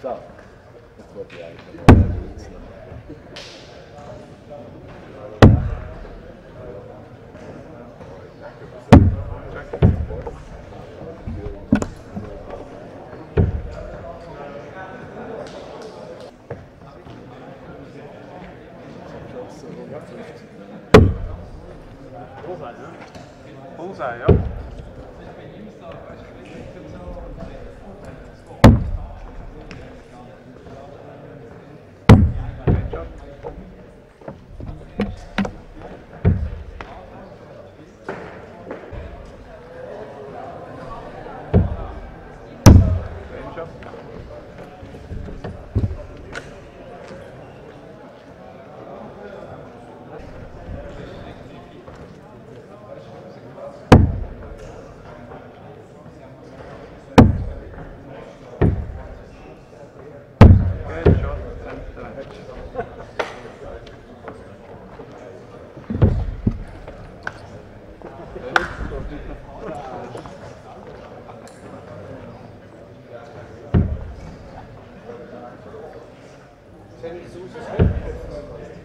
So, that's what the item is. Bullseye, ja. Sammy Sosa.